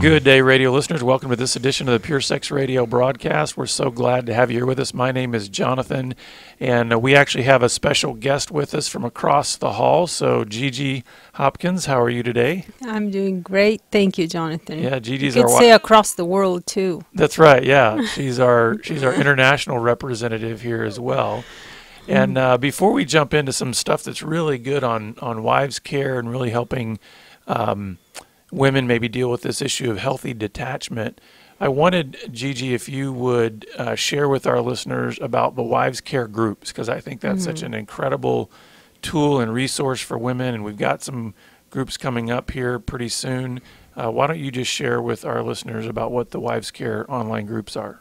Good day, radio listeners. Welcome to this edition of the Pure Sex Radio broadcast. We're so glad to have you here with us. My name is Jonathan, and uh, we actually have a special guest with us from across the hall. So, Gigi Hopkins, how are you today? I'm doing great. Thank you, Jonathan. Yeah, Gigi's you could our say across the world too. That's right. Yeah, she's our she's our international representative here as well. And uh, before we jump into some stuff that's really good on on wives care and really helping. Um, women maybe deal with this issue of healthy detachment. I wanted, Gigi, if you would uh, share with our listeners about the wives' care groups, because I think that's mm-hmm. such an incredible tool and resource for women. And we've got some groups coming up here pretty soon. Uh, why don't you just share with our listeners about what the wives' care online groups are?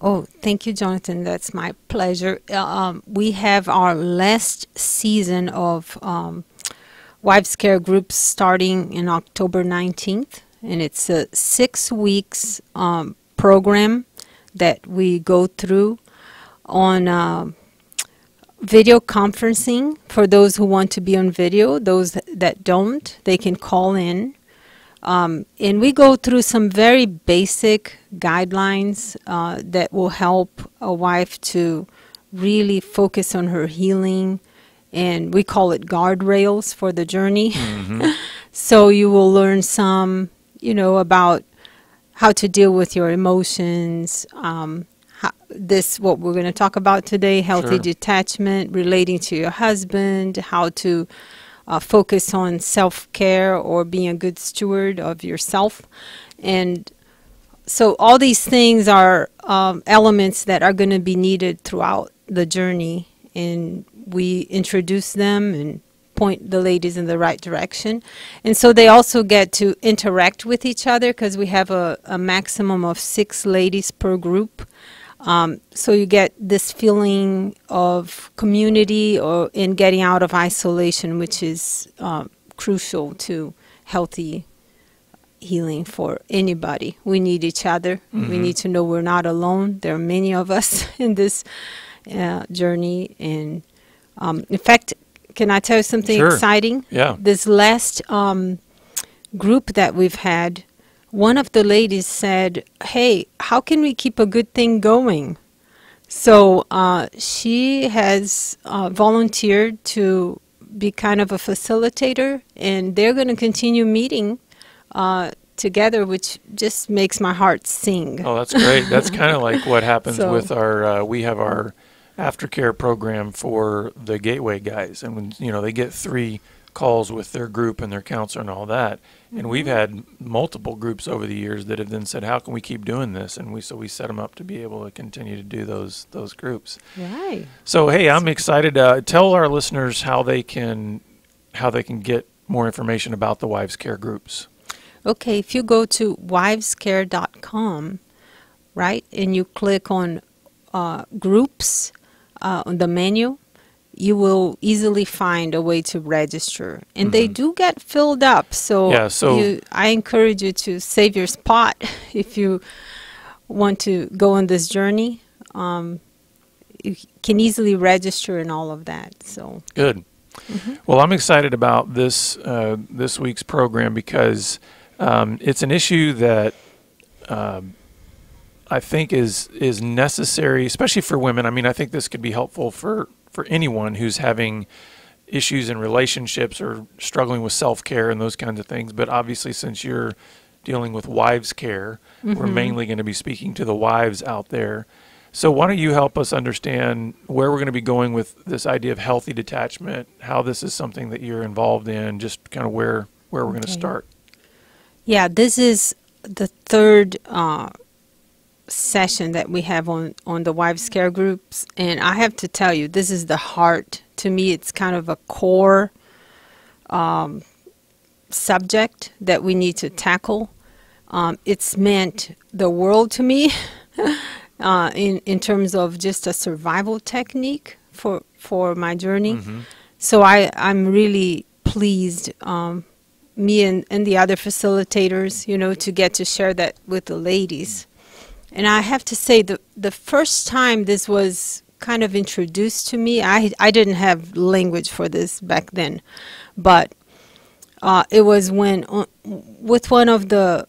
Oh, thank you, Jonathan. That's my pleasure. Uh, um, we have our last season of um, Wives Care Group starting in October 19th, and it's a six weeks um, program that we go through on uh, video conferencing for those who want to be on video. Those that don't, they can call in. Um, and we go through some very basic guidelines uh, that will help a wife to really focus on her healing and we call it guardrails for the journey. Mm-hmm. so you will learn some, you know, about how to deal with your emotions. Um, how, this what we're going to talk about today: healthy sure. detachment, relating to your husband, how to uh, focus on self care or being a good steward of yourself, and so all these things are um, elements that are going to be needed throughout the journey and we introduce them and point the ladies in the right direction. And so they also get to interact with each other because we have a, a, maximum of six ladies per group. Um, so you get this feeling of community or in getting out of isolation, which is uh, crucial to healthy healing for anybody. We need each other. Mm-hmm. We need to know we're not alone. There are many of us in this uh, journey and um, in fact, can I tell you something sure. exciting? Yeah. This last um, group that we've had, one of the ladies said, "Hey, how can we keep a good thing going?" So uh, she has uh, volunteered to be kind of a facilitator, and they're going to continue meeting uh, together, which just makes my heart sing. Oh, that's great. that's kind of like what happens so, with our. Uh, we have our aftercare program for the Gateway guys, and when you know they get three calls with their group and their counselor and all that. Mm-hmm. And we've mm-hmm. had multiple groups over the years that have then said, "How can we keep doing this?" And we so we set them up to be able to continue to do those those groups. Right. So hey, I'm excited. Uh, tell our listeners how they can how they can get more information about the Wives Care groups. Okay, if you go to wivescare.com, right, and you click on uh, groups, uh, on the menu, you will easily find a way to register. And mm-hmm. they do get filled up. So, yeah, so you, I encourage you to save your spot if you want to go on this journey. Um, you can easily register and all of that. So good. Mm-hmm. Well, I'm excited about this uh, this week's program because um, it's an issue that um, I think is is necessary, especially for women. I mean, I think this could be helpful for for anyone who's having issues in relationships or struggling with self care and those kinds of things. But obviously, since you're dealing with wives care, mm-hmm. we're mainly going to be speaking to the wives out there. So why don't you help us understand where we're going to be going with this idea of healthy detachment, how this is something that you're involved in, just kind of where where we're okay. going to start. Yeah, this is the third uh, session that we have on on the wives care groups and i have to tell you this is the heart. To me it's kind of a core um, subject that we need to tackle. Um, it's meant the world to me uh, in in terms of just a survival technique for for my journey. Mm-hmm. so i i'm really pleased um, me and, and the other facilitators you know to get to share that with the ladies and I have to say, the, the first time this was kind of introduced to me, I, I didn't have language for this back then. But uh, it was when uh, with one of the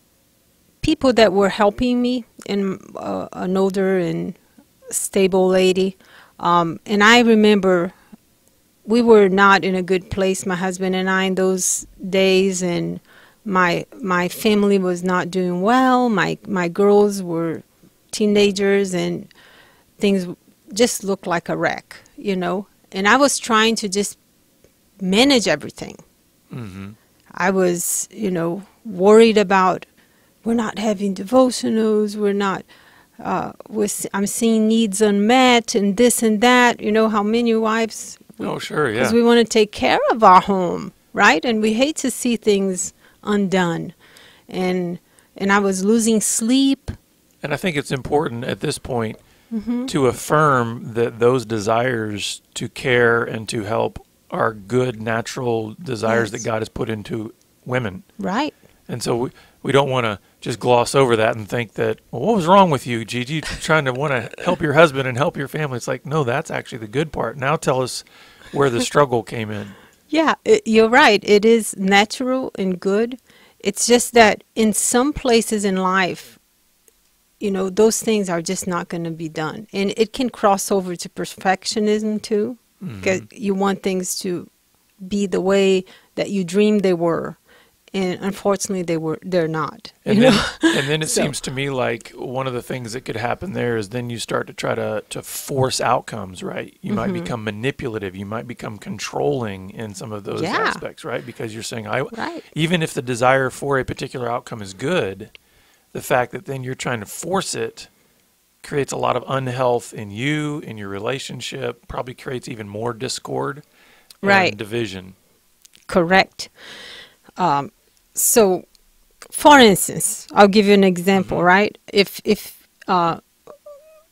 people that were helping me, uh, an older and stable lady, um, and I remember we were not in a good place, my husband and I, in those days, and my my family was not doing well. My my girls were teenagers, and things just looked like a wreck, you know. And I was trying to just manage everything. Mm-hmm. I was, you know, worried about we're not having devotionals, we're not, uh, we're, I'm seeing needs unmet and this and that. You know how many wives, Oh, sure, yeah. because we want to take care of our home, right? And we hate to see things undone. And and I was losing sleep. And I think it's important at this point Mm-hmm. to affirm that those desires to care and to help are good, natural desires Yes. that God has put into women. Right. And so we, we don't want to just gloss over that and think that, well, what was wrong with you, Gigi, trying to want to help your husband and help your family? It's like, no, that's actually the good part. Now tell us where the struggle came in. Yeah, it, you're right. It is natural and good. It's just that in some places in life, you know, those things are just not going to be done. And it can cross over to perfectionism too, because you want things to be the way that you dreamed they were. And unfortunately, they were. They're not. And you then, know? and then it So- seems to me like one of the things that could happen there is then you start to try to, to force outcomes, right? You might Mm-hmm. become manipulative. You might become controlling in some of those Yeah. aspects, right? Because you're saying, I, Right. even if the desire for a particular outcome is good, the fact that then you're trying to force it creates a lot of unhealth in you, in your relationship, probably creates even more discord and Right. division. Correct. Um, so, for instance, I'll give you an example, right? If if uh,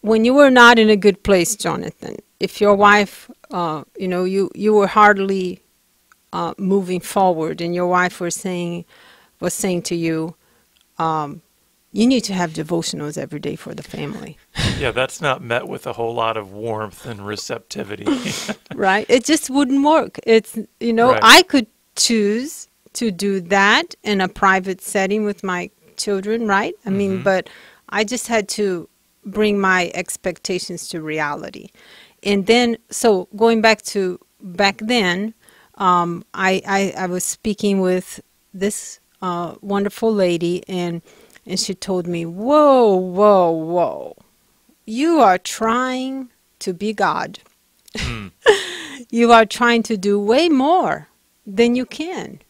when you were not in a good place, Jonathan, if your wife, uh, you know, you you were hardly uh, moving forward, and your wife was saying was saying to you, um, you need to have devotionals every day for the family. Yeah, that's not met with a whole lot of warmth and receptivity. right? It just wouldn't work. It's you know, Right. I could choose to do that in a private setting with my children, right? I mean, but I just had to bring my expectations to reality. And then so going back to back then, um, I, I I was speaking with this uh, wonderful lady and and she told me, Whoa, whoa, whoa. You are trying to be God hmm. you are trying to do way more than you can.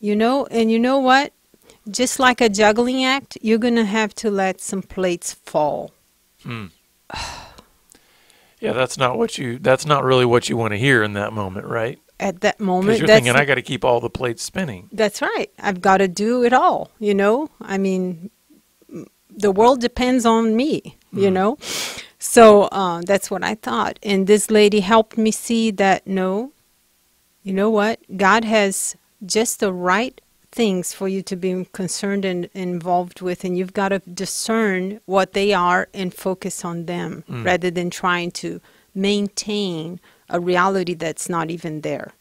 You know, and you know what? Just like a juggling act, you're going to have to let some plates fall. Hmm. Yeah, that's not what you. That's not really what you want to hear in that moment, right? At that moment, you're thinking, I got to keep all the plates spinning. that's right. I've got to do it all, you know? I mean, the world depends on me, you know? So uh, that's what I thought. And this lady helped me see that no, you know what? God has just the right things for you to be concerned and involved with, and you've got to discern what they are and focus on them rather than trying to maintain a reality that's not even there.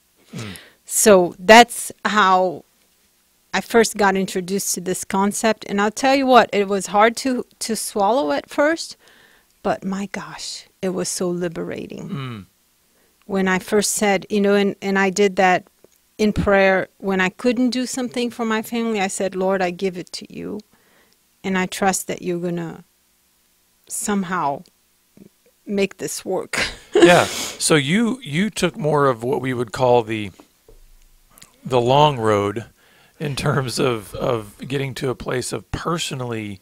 So that's how I first got introduced to this concept. And I'll tell you what, it was hard to, to swallow at first, but my gosh, it was so liberating. Mm. When I first said, you know, and, and I did that in prayer when I couldn't do something for my family, I said, Lord, I give it to you. And I trust that you're going to somehow make this work. yeah. So you you took more of what we would call the the long road in terms of of getting to a place of personally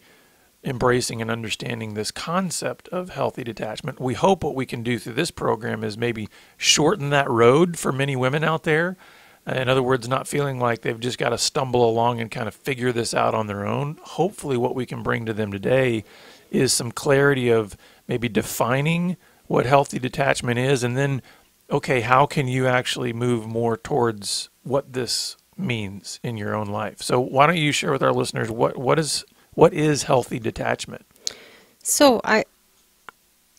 embracing and understanding this concept of healthy detachment. We hope what we can do through this program is maybe shorten that road for many women out there. In other words, not feeling like they've just got to stumble along and kind of figure this out on their own. Hopefully, what we can bring to them today is some clarity of maybe defining what healthy detachment is and then okay how can you actually move more towards what this means in your own life? So why don't you share with our listeners what what is what is healthy detachment? So I,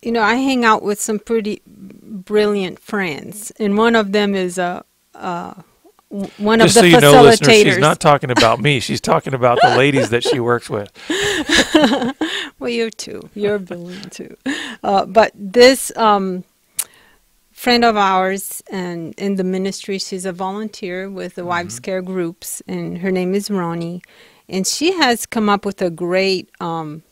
you know, I hang out with some pretty brilliant friends, and one of them is a, a, one Just of so the you know, listeners, facilitators. she's not talking about me. She's talking about the ladies that she works with. Well, you too. You're brilliant too. Uh, but this um, friend of ours and in the ministry, she's a volunteer with the Wives Care groups, and her name is Ronnie. And she has come up with a great um,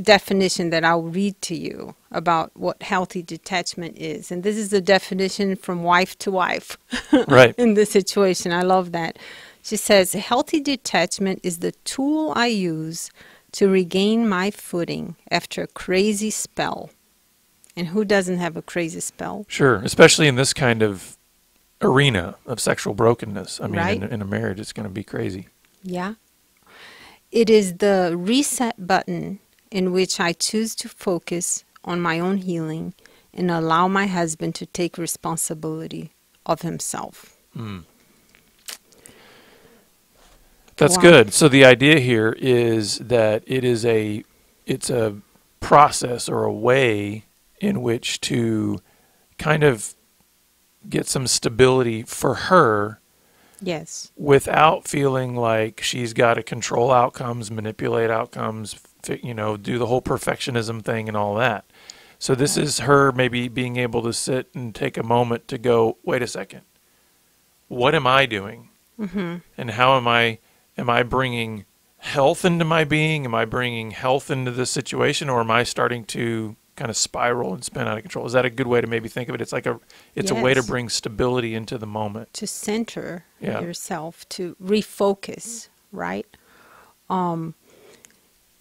definition that I'll read to you about what healthy detachment is. And this is the definition from wife to wife. Right. in this situation. I love that. She says, Healthy detachment is the tool I use to regain my footing after a crazy spell. And who doesn't have a crazy spell? Sure, especially in this kind of arena of sexual brokenness. I mean, Right. in, in a marriage, it's going to be crazy. Yeah. It is the reset button in which I choose to focus on my own healing and allow my husband to take responsibility of himself. Hmm. That's Wow. good. So the idea here is that it is a it's a process or a way in which to kind of get some stability for her Yes. without feeling like she's got to control outcomes, manipulate outcomes, you know, do the whole perfectionism thing and all that. So this is her maybe being able to sit and take a moment to go, wait a second, what am I doing, Mm-hmm. and how am I am I bringing health into my being? Am I bringing health into this situation, or am I starting to kind of spiral and spin out of control? Is that a good way to maybe think of it? It's like a it's a way to bring stability into the moment. to center Yeah. yourself to refocus right um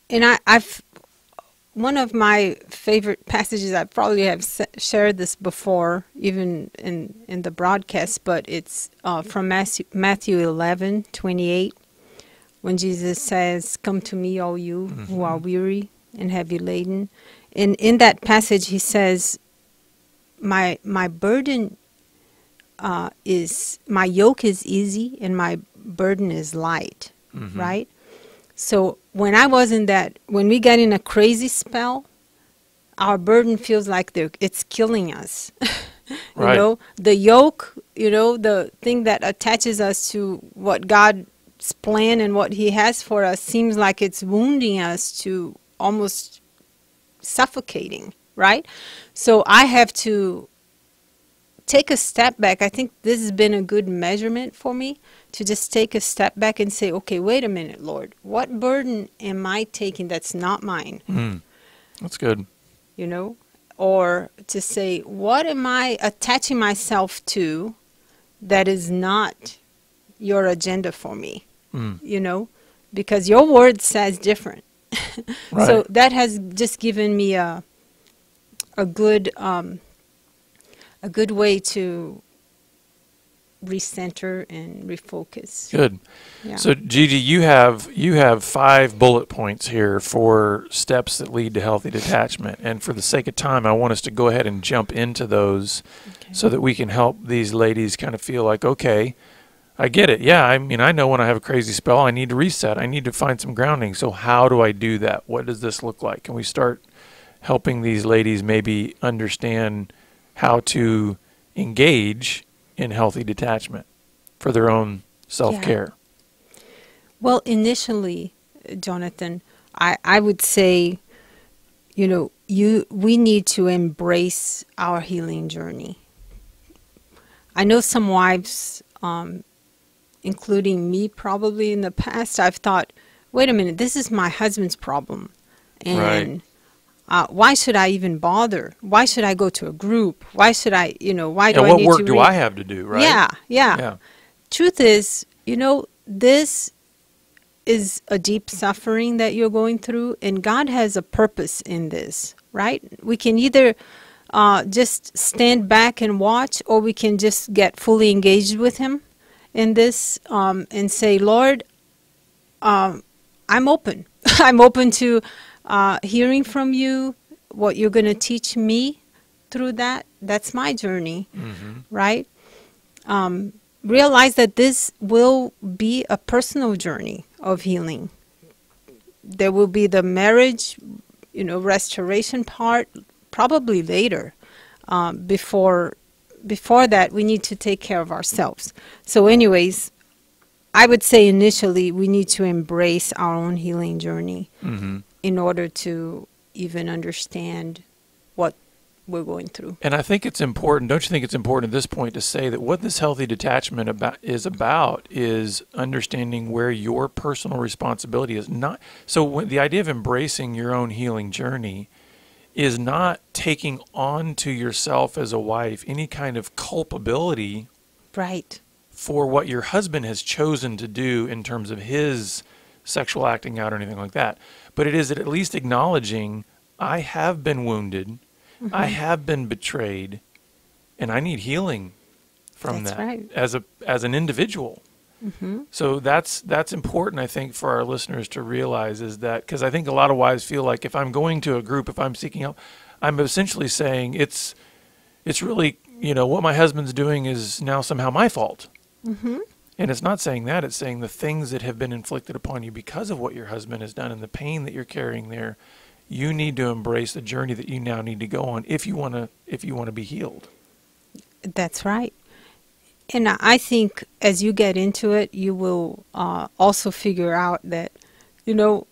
and i i've one of my favorite passages i probably have shared this before even in in the broadcast but it's uh, from matthew, matthew 11 28 when jesus says come to me all you who are weary and heavy laden. And in that passage he says my my burden uh, is my yoke is easy and my burden is light, right? So when I was in that, when we get in a crazy spell, our burden feels like it's killing us. you Right. know, the yoke, you know, the thing that attaches us to what God's plan and what He has for us seems like it's wounding us to almost suffocating, right? So I have to take a step back. I think this has been a good measurement for me to just take a step back and say, okay, wait a minute, Lord, what burden am I taking that's not mine? Mm. That's good. You know? Or to say, what am I attaching myself to that is not your agenda for me? Mm. You know? Because your word says different. Right. So that has just given me a a good um, a good way to recenter and refocus. Good. Yeah. So Gigi, you have you have five bullet points here for steps that lead to healthy detachment. And for the sake of time, I want us to go ahead and jump into those Okay. so that we can help these ladies kind of feel like, okay, I get it. Yeah, I mean, I know when I have a crazy spell, I need to reset. I need to find some grounding. So how do I do that? What does this look like? Can we start helping these ladies maybe understand how to engage in healthy detachment for their own self-care? Well, initially, Jonathan, I, I would say, you know, you we need to embrace our healing journey. I know some wives, um, including me, probably in the past, I've thought, wait a minute, this is my husband's problem, and uh, why should I even bother? Why should I go to a group? Why should I, you know, why do and I what need work to do read- I have to do, right? Yeah, yeah Yeah. truth is, you know, this is a deep suffering that you're going through, and God has a purpose in this, right? We can either uh, just stand back and watch, or we can just get fully engaged with Him in this um, and say, Lord, um, I'm open. I'm open to uh, hearing from you, what you're going to teach me through that. That's my journey, Mm-hmm. right? Um, realize that this will be a personal journey of healing. There will be the marriage, you know, restoration part probably later, um, before before that, we need to take care of ourselves. So, anyways, I would say initially we need to embrace our own healing journey hmm in order to even understand what we're going through. And I think it's important. Don't you think it's important at this point to say that what this healthy detachment about is about is understanding where your personal responsibility is not. So the idea of embracing your own healing journey is not taking on to yourself as a wife any kind of culpability Right. for what your husband has chosen to do in terms of his sexual acting out or anything like that. But it is at least acknowledging I have been wounded, I have been betrayed, and I need healing from That's that right. as a as an individual. So that's that's important, I think, for our listeners to realize is that because I think a lot of wives feel like if I'm going to a group, if I'm seeking help, I'm essentially saying it's it's really you know what my husband's doing is now somehow my fault. Mm-hmm. And it's not saying that, it's saying the things that have been inflicted upon you because of what your husband has done and the pain that you're carrying there, you need to embrace the journey that you now need to go on if you want to if you want to be healed. That's right. And I- think as you get into it, you will uh, also figure out that, you know,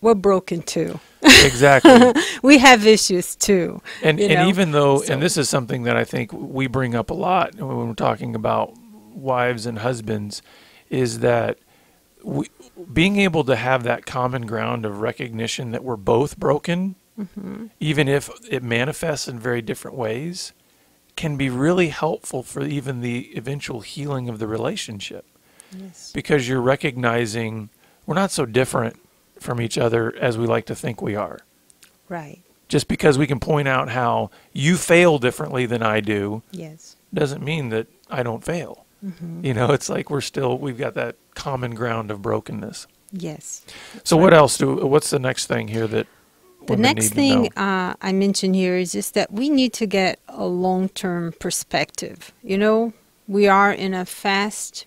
we're broken too. Exactly. we have issues too. and and know? even though So- and this is something that I think we bring up a lot when we're talking about wives and husbands is that we, being able to have that common ground of recognition that we're both broken Mm-hmm. even if it manifests in very different ways can be really helpful for even the eventual healing of the relationship Yes. because you're recognizing we're not so different from each other as we like to think we are Right. just because we can point out how you fail differently than I do Yes. doesn't mean that I don't fail. You know, it's like we're still we've got that common ground of brokenness. Yes. So what else do what's the next thing here that The next need to thing uh, I mentioned here is just that we need to get a long term perspective. You know, we are in a fast,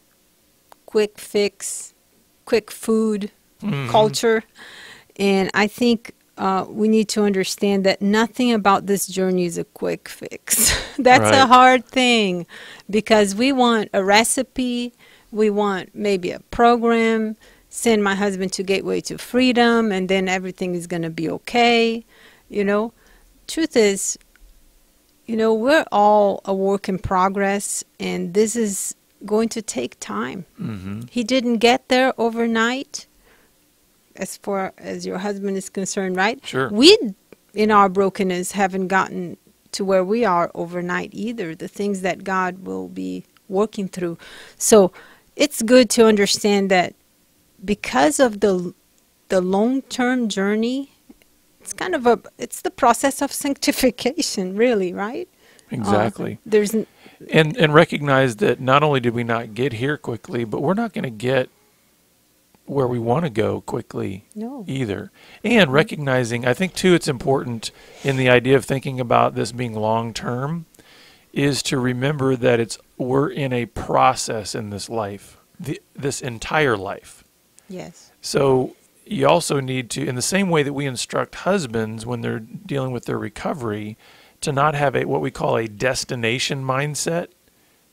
quick fix, quick food Mhm. culture. And I think uh, we need to understand that nothing about this journey is a quick fix. That's a hard thing because we want a recipe, we want maybe a program, send my husband to Gateway to Freedom, and then everything is going to be okay. You know, truth is, you know, we're all a work in progress, and this is going to take time. Mhm. He didn't get there overnight, as far as your husband is concerned, right? Sure. We, in our brokenness, haven't gotten to where we are overnight either. The things that God will be working through. So it's good to understand that because of the the long term journey, it's kind of a it's the process of sanctification, really, right? Uh, Exactly. there's n- and and recognize that not only did we not get here quickly, but we're not going to get where we want to go quickly no. either. And mm-hmm. recognizing, I think too, it's important in the idea of thinking about this being long term, is to remember that it's we're in a process in this life, the, this entire life. Yes. So you also need to, in the same way that we instruct husbands when they're dealing with their recovery, to not have a what we call a destination mindset,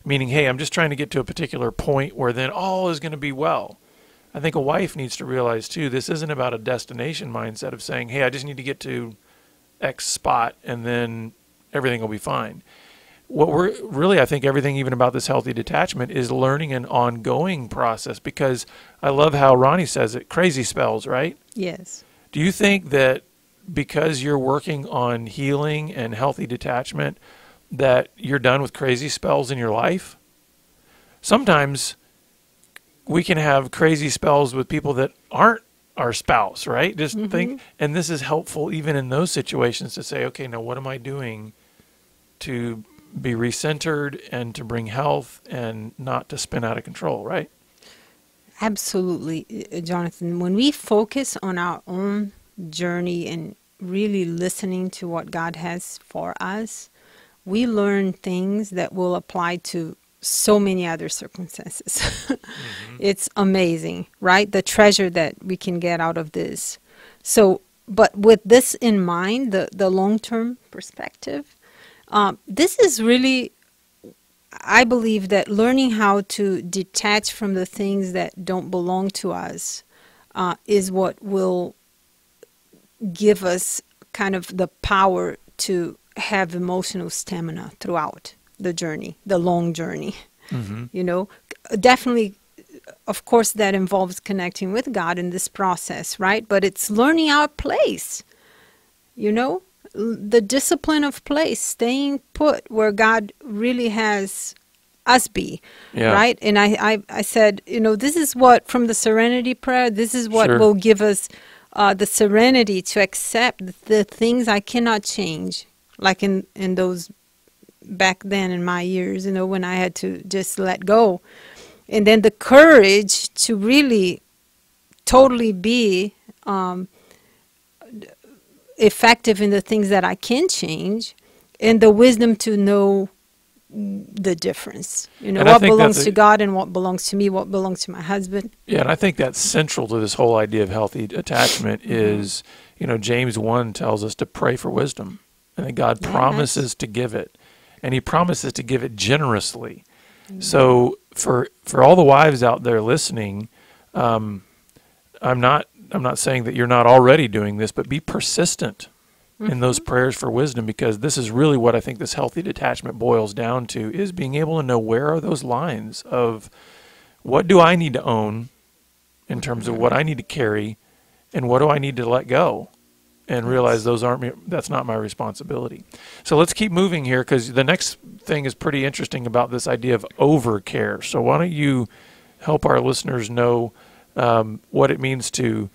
meaning, hey, I'm just trying to get to a particular point where then all is going to be well. I think a wife needs to realize too, this isn't about a destination mindset of saying, hey, I just need to get to X spot and then everything will be fine. What we're really, I think, everything even about this healthy detachment is learning an ongoing process because I love how Ronnie says it crazy spells, right? Yes. Do you think that because you're working on healing and healthy detachment, that you're done with crazy spells in your life? Sometimes we can have crazy spells with people that aren't our spouse, right? Just mm-hmm. think, and this is helpful even in those situations to say, okay, now what am I doing to be recentered and to bring health and not to spin out of control, right? Absolutely, Jonathan. When we focus on our own journey and really listening to what God has for us, we learn things that will apply to so many other circumstances. It's amazing, right? The treasure that we can get out of this. So, but with this in mind, the, the long term perspective, um, this is really I believe that learning how to detach from the things that don't belong to us uh, is what will give us kind of the power to have emotional stamina throughout the journey, the long journey. Mm-hmm. You know, definitely, of course, that involves connecting with God in this process, right? But it's learning our place, you know, the discipline of place, staying put where God really has us be, Yeah. right? And I, I, I said, you know, this is what, from the serenity prayer, this is what Sure. will give us uh, the serenity to accept the things I cannot change, like in, in those back then in my years, you know, when I had to just let go. And then the courage to really totally be um, effective in the things that I can change, and the wisdom to know the difference. You know, And what belongs that's to God and what belongs to me, what belongs to my husband. Yeah, and I think that's central to this whole idea of healthy attachment Mm-hmm. is, you know, James 1 tells us to pray for wisdom and that God Yes. promises to give it and he promises to give it generously. So for for all the wives out there listening, um, I'm not I'm not saying that you're not already doing this, but be persistent in those prayers for wisdom because this is really what I think this healthy detachment boils down to is being able to know where are those lines of what do I need to own in terms of what I need to carry and what do I need to let go and realize those aren't me, that's not my responsibility. So let's keep moving here cuz the next thing is pretty interesting about this idea of overcare. So why don't you help our listeners know um, what it means to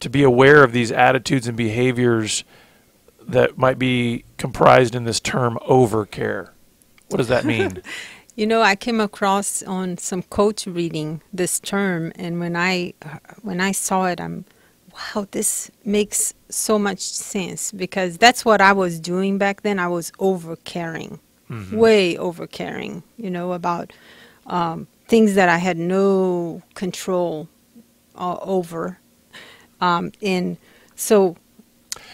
to be aware of these attitudes and behaviors that might be comprised in this term overcare. What does that mean? You know, I came across on some coach reading this term, and when I when I saw it, I'm, wow, this makes so much sense because that's what I was doing back then. I was over caring, way over caring. You know about um, things that I had no control uh, over, um, and so.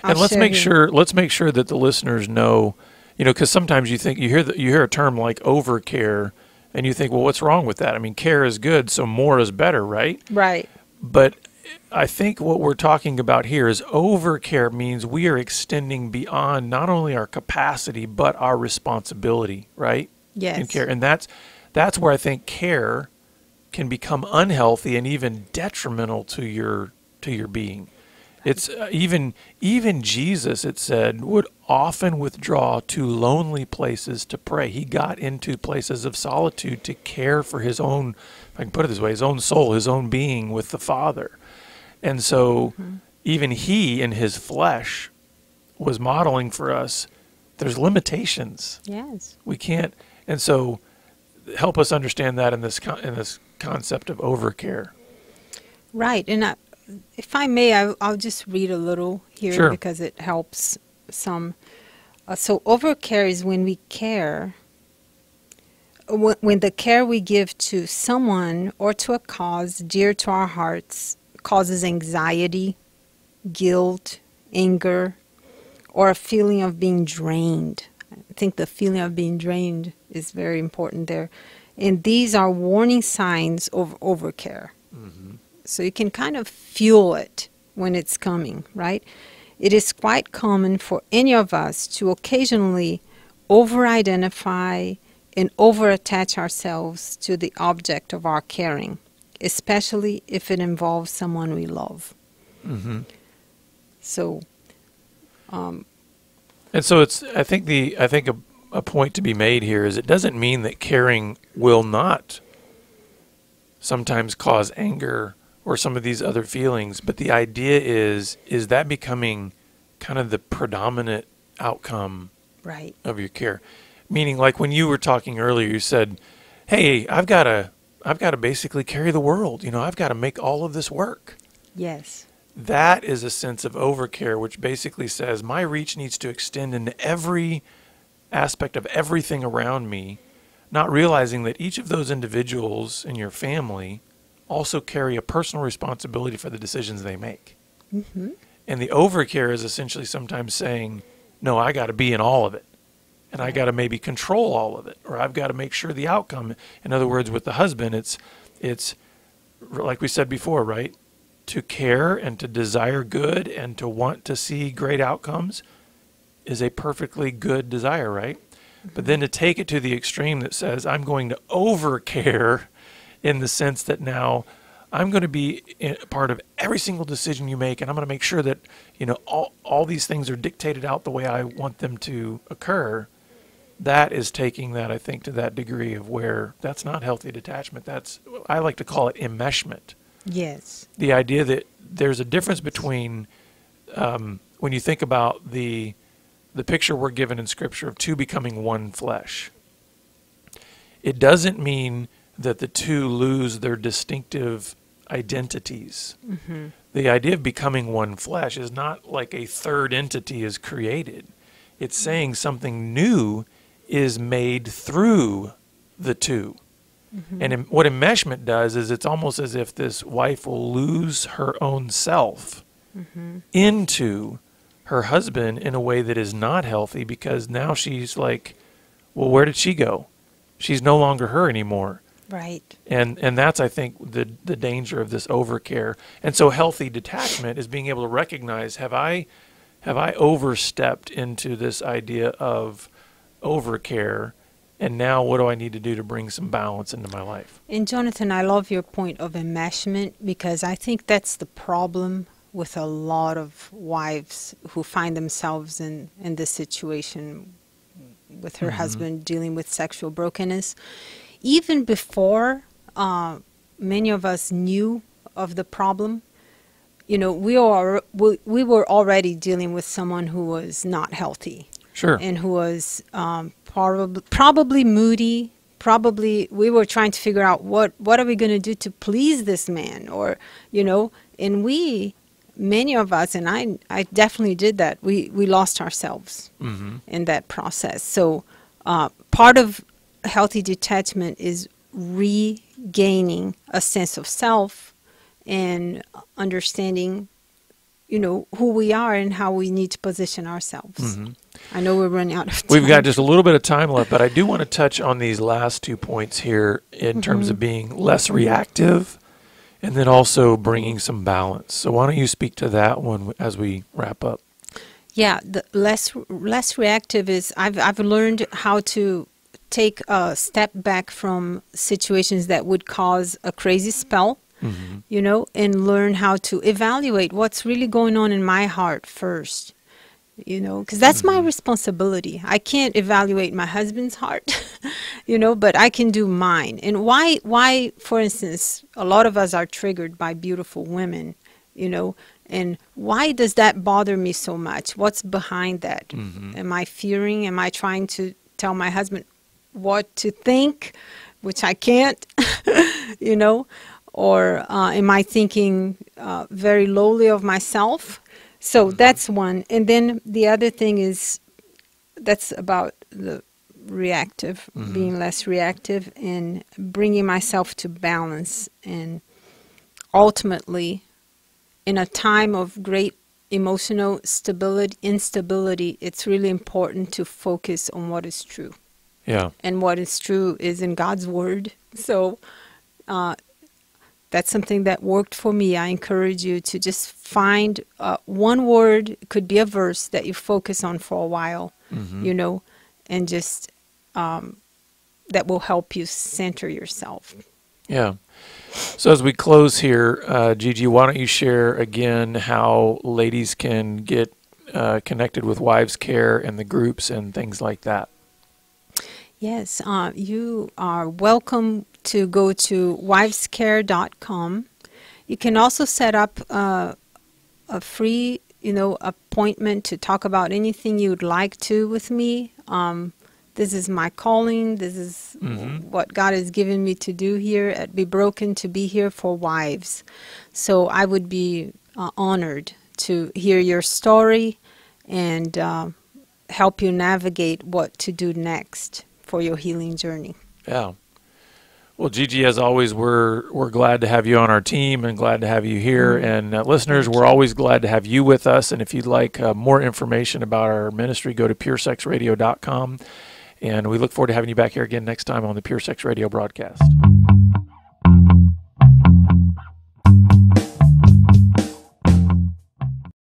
I'll and let's make here. sure let's make sure that the listeners know, you know, because sometimes you think you hear the, you hear a term like overcare, and you think, well, what's wrong with that? I mean, care is good, so more is better, right? Right. But I think what we're talking about here is overcare means we are extending beyond not only our capacity but our responsibility, right? Yes. In care, and that's that's where I think care can become unhealthy and even detrimental to your to your being. It's uh, even even Jesus it said would often withdraw to lonely places to pray. He got into places of solitude to care for his own if I can put it this way, his own soul, his own being with the Father. And so even he in his flesh was modeling for us there's limitations Yes. we can't and so help us understand that in this con- in this concept of overcare Right, and I, if I may, I, I'll just read a little here Sure. because it helps some. Uh, so, overcare is when we care, when the care we give to someone or to a cause dear to our hearts causes anxiety, guilt, anger, or a feeling of being drained. I think the feeling of being drained is very important there. And these are warning signs of overcare. Mm-hmm. So you can kind of fuel it when it's coming, right? It is quite common for any of us to occasionally over identify and over attach ourselves to the object of our caring, especially if it involves someone we love. hmm So, um, and so it's i think the i think a, a point to be made here is it doesn't mean that caring will not sometimes cause anger or some of these other feelings but the idea is is that becoming kind of the predominant outcome right. of your care meaning like when you were talking earlier you said hey i've got to i've got to basically carry the world you know i've got to make all of this work. Yes. that is a sense of overcare which basically says my reach needs to extend into every aspect of everything around me not realizing that each of those individuals in your family also carry a personal responsibility for the decisions they make. Hmm and the overcare is essentially sometimes saying no i got to be in all of it and I got to maybe control all of it, or I've got to make sure the outcome. In other words, with the husband, it's it's like we said before, right? To care and to desire good and to want to see great outcomes is a perfectly good desire, right? But then to take it to the extreme that says I'm going to overcare in the sense that now I'm going to be part of every single decision you make, and I'm going to make sure that you know all all these things are dictated out the way I want them to occur. That is taking that, I think, to that degree of where that's not healthy detachment. That's I like to call it enmeshment. Yes. The idea that there's a difference between um, when you think about the the picture we're given in Scripture of two becoming one flesh. It doesn't mean that the two lose their distinctive identities. Mm-hmm. The idea of becoming one flesh is not like a third entity is created. It's saying something new is made through the 2 mm-hmm. And what enmeshment does is it's almost as if this wife will lose her own self mm-hmm. into her husband in a way that is not healthy because now she's like, well, where did she go? She's no longer her anymore. Right. And and that's I think the the danger of this overcare. And so healthy detachment is being able to recognize have I have I overstepped into this idea of overcare and now what do I need to do to bring some balance into my life? And Jonathan, I love your point of enmeshment because I think that's the problem with a lot of wives who find themselves in, in this situation with her mm-hmm. husband dealing with sexual brokenness even before uh, many of us knew of the problem, you know, we are we, we were already dealing with someone who was not healthy. Sure. And who was um, probably probably moody. Probably we were trying to figure out what what are we going to do to please this man, or you know, and we many of us and I I definitely did that. We we lost ourselves mm-hmm. in that process. So uh, part of healthy detachment is regaining a sense of self and understanding you know who we are and how we need to position ourselves mm-hmm. i know we're running out of time we've got just a little bit of time left but i do want to touch on these last two points here in mm-hmm. terms of being less reactive and then also bringing some balance so why don't you speak to that one as we wrap up yeah the less less reactive is i've i've learned how to take a step back from situations that would cause a crazy spell, mm-hmm. you know, and learn how to evaluate what's really going on in my heart first, you know, because that's mm-hmm. my responsibility. I can't evaluate my husband's heart, you know, but I can do mine. And why, why, for instance, a lot of us are triggered by beautiful women, you know, and why does that bother me so much? What's behind that? Mm-hmm. Am I fearing? Am I trying to tell my husband, what to think, which I can't, you know, or uh, am I thinking uh, very lowly of myself? So mm-hmm. that's one. And then the other thing is that's about the reactive, mm-hmm. being less reactive and bringing myself to balance. And ultimately, in a time of great emotional stability, instability, it's really important to focus on what is true. Yeah. And what is true is in God's word. So uh, that's something that worked for me. I encourage you to just find uh, one word, it could be a verse that you focus on for a while, mm-hmm. you know, and just um, that will help you center yourself. Yeah. So as we close here, uh, Gigi, why don't you share again how ladies can get uh, connected with Wives Care and the groups and things like that? Yes, uh, you are welcome to go to wivescare.com. You can also set up uh, a free, you know, appointment to talk about anything you'd like to with me. Um, this is my calling. This is mm-hmm. what God has given me to do here at Be Broken to be here for wives. So I would be uh, honored to hear your story and uh, help you navigate what to do next for your healing journey. Yeah. Well, Gigi, as always, we're we're glad to have you on our team and glad to have you here. Mm. And uh, listeners, we're always glad to have you with us. And if you'd like uh, more information about our ministry, go to puresexradio.com. And we look forward to having you back here again next time on the Pure Sex Radio broadcast.